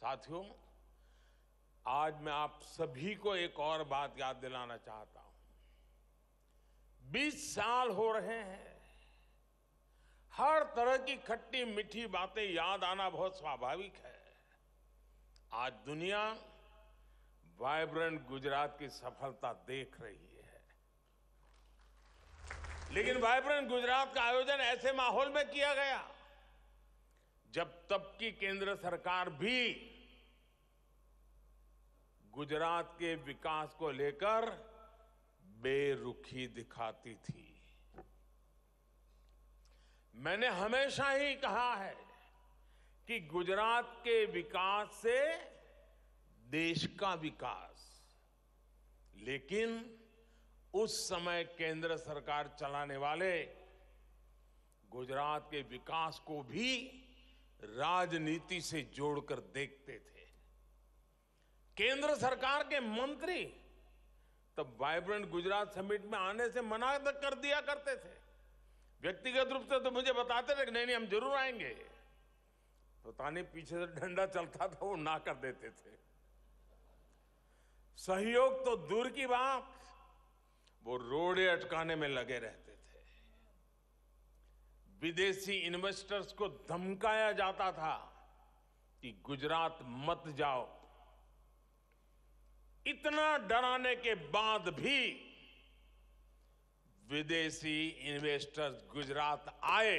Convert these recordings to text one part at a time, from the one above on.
साथियों, आज मैं आप सभी को एक और बात याद दिलाना चाहता हूँ। 20 साल हो रहे हैं। हर तरह की खट्टी मीठी बातें याद आना बहुत स्वाभाविक है। आज दुनिया वाइब्रेंट गुजरात की सफलता देख रही है। लेकिन वाइब्रेंट गुजरात का आयोजन ऐसे माहौल में किया गया जब तब की केंद्र सरकार भी गुजरात के विकास को लेकर बेरुखी दिखाती थी। मैंने हमेशा ही कहा है कि गुजरात के विकास से देश का विकास, लेकिन उस समय केंद्र सरकार चलाने वाले गुजरात के विकास को भी राजनीति से जोड़कर देखते थे। केंद्र सरकार के मंत्री तब वाइब्रेंट गुजरात समिट में आने से मना कर दिया करते थे। व्यक्तिगत रूप से तो मुझे बताते थे कि नहीं नहीं, हम ज़रूर आएँगे। पता नहीं, पीछे से डंडा चलता था, वो ना कर देते थे। सहयोग तो दूर की बात, वो रोड़े अटकाने में लगे रहते थे। विदेशी इन्वेस्टर्स को धमकाया जाता था कि गुजरात मत जाओ। इतना डराने के बाद भी विदेशी इन्वेस्टर्स गुजरात आए।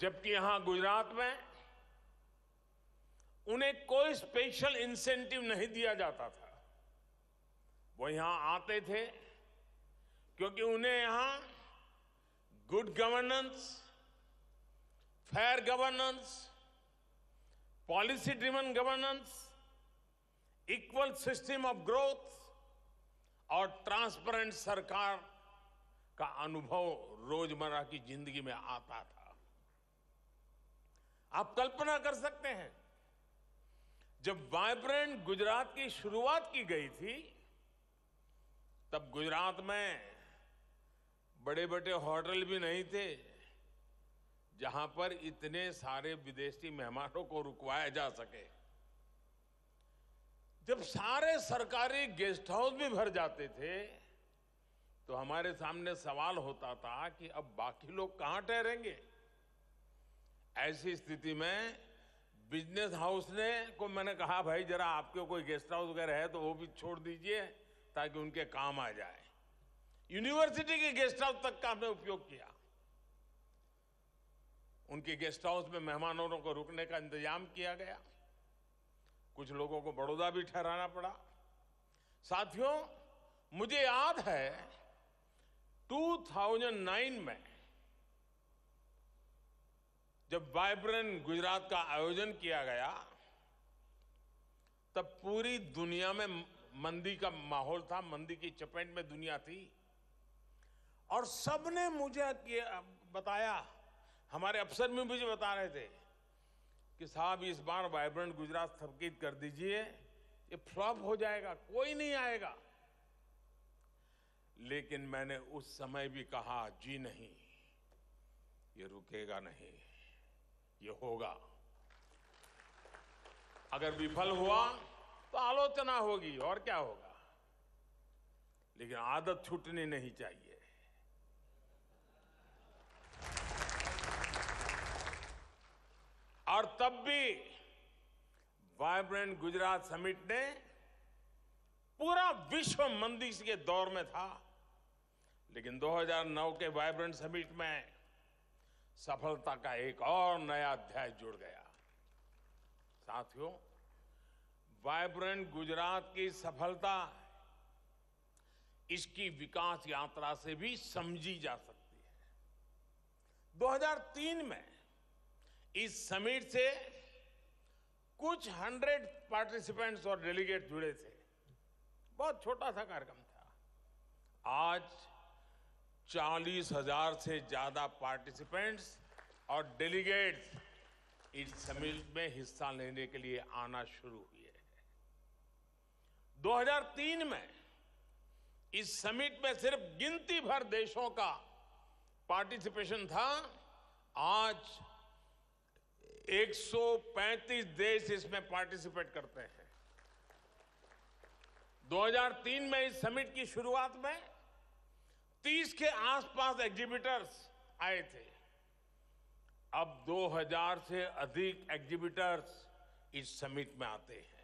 जबकि यहाँ गुजरात में उन्हें कोई स्पेशल इंसेंटिव नहीं दिया जाता था। वो यहाँ आते थे क्योंकि उन्हें यहाँ good governance fair governance policy driven governance equal system of growth और ट्रांसपेरेंट सरकार का अनुभव रोज़मर्रा की ज़िंदगी में आता था। आप कल्पना कर सकते हैं, जब वाइब्रेंट गुजरात की शुरुआत की गई थी, तब गुजरात में बड़े बड़े होटल भी नहीं थे। जहाँ पर इतने सारे विदेशी मेहमानों को रुकवाया जा सके। जब सारे सरकारी गेस्ट हाउस भी भर जाते थे तो हमारे सामने सवाल होता था कि अब बाकी लोग कहाँ ठहरेंगे? ऐसी स्थिति में बिज़नेस हाउस ने को मैंने कहा, भाई, जरा आपके कोई गेस्ट हाउस वगैरह है तो वो भी छोड़ दीजिए ताकि उनके काम आ जाए। यूनिवर्सिटी के गेस्ट हाउस तक का हमने उपयोग किया। उनके गेस्ट हाउस में मेहमानों को रुकने का इंतज़ाम किया गया। कुछ लोगों को बड़ौदा भी ठहराना पड़ा। साथियों, मुझे याद है 2009 में जब वाइब्रेंट गुजरात का आयोजन किया गया, तब पूरी दुनिया में मंदी का माहौल था, मंदी की चपेट में दुनिया थी। और सबने मुझे बताया हमारे अफसर भी मुझे बता रहे थे कि साहब, इस बार वाइब्रेंट गुजरात स्थगित कर दीजिए, ये फ्लॉप हो जाएगा, कोई नहीं आएगा। लेकिन मैंने उस समय भी कहा, जी नहीं, ये रुकेगा नहीं, ये होगा। अगर विफल हुआ तो आलोचना होगी, और क्या होगा? लेकिन आदत छूटनी नहीं चाहिए और तब भी वाइब्रेंट गुजरात समिट ने पूरा विश्व मंदी के दौर में था। लेकिन 2009 के वाइब्रेंट समिट में सफलता का एक और नया अध्याय जुड़ गया। साथियों, वाइब्रेंट गुजरात की सफलता इसकी विकास यात्रा से भी समझी जा सकती है। 2003 में इस समिट से कुछ हंड्रेड पार्टिसिपेंट्स और डेलीगेट जुड़े थे। बहुत छोटा सा कार्यक्रम था। आज चालीस हज़ार से ज़्यादा पार्टिसिपेंट्स और डेलीगेट्स इस समिट में हिस्सा लेने के लिए आना शुरू हुए हैं। 2003 में इस समिट में सिर्फ़ गिनती भर देशों का पार्टिसिपेशन था। आज 135 देश इसमें पार्टिसिपेट करते हैं। 2003 में इस समिट की शुरुआत में 30 के आसपास एग्जीबिटर्स आए थे। अब 2000 से अधिक एग्जीबिटर्स इस समिट में आते हैं।